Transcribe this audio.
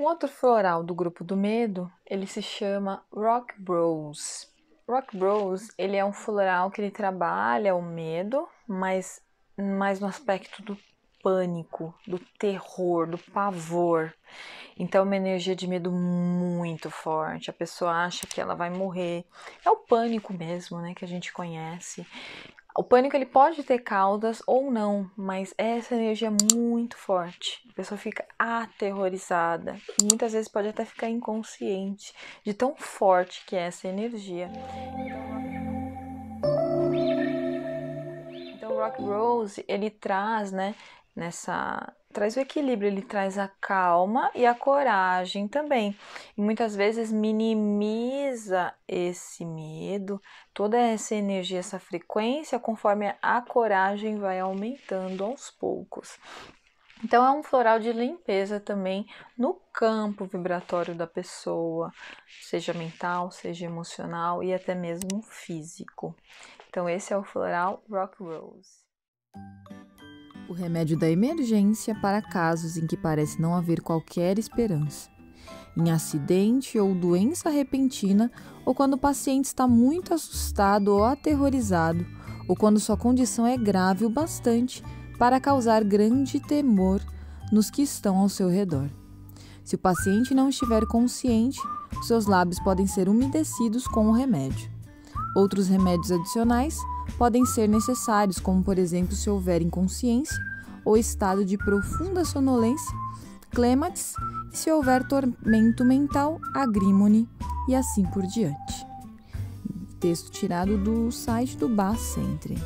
Um outro floral do grupo do medo, ele se chama Rock Bros. Rock Bros, ele é um floral que ele trabalha o medo, mas mais no aspecto do pânico, do terror, do pavor. Então, uma energia de medo muito forte. A pessoa acha que ela vai morrer. É o pânico mesmo, né, que a gente conhece. O pânico ele pode ter caudas ou não, mas é essa energia muito forte. A pessoa fica aterrorizada. Muitas vezes pode até ficar inconsciente de tão forte que é essa energia. Então, o Rock Rose ele traz, né, nessa traz o equilíbrio, ele traz a calma e a coragem também. E muitas vezes minimiza esse medo, toda essa energia, essa frequência, conforme a coragem vai aumentando aos poucos. Então é um floral de limpeza também no campo vibratório da pessoa, seja mental, seja emocional e até mesmo físico. Então esse é o floral Rock Rose o remédio da emergência para casos em que parece não haver qualquer esperança. Em acidente ou doença repentina, ou quando o paciente está muito assustado ou aterrorizado, ou quando sua condição é grave o bastante para causar grande temor nos que estão ao seu redor. Se o paciente não estiver consciente, seus lábios podem ser umedecidos com o remédio. Outros remédios adicionais podem ser necessários, como por exemplo se houver inconsciência ou estado de profunda sonolência, clêmax, e se houver tormento mental, agrímone e assim por diante. Texto tirado do site do Bas Centre.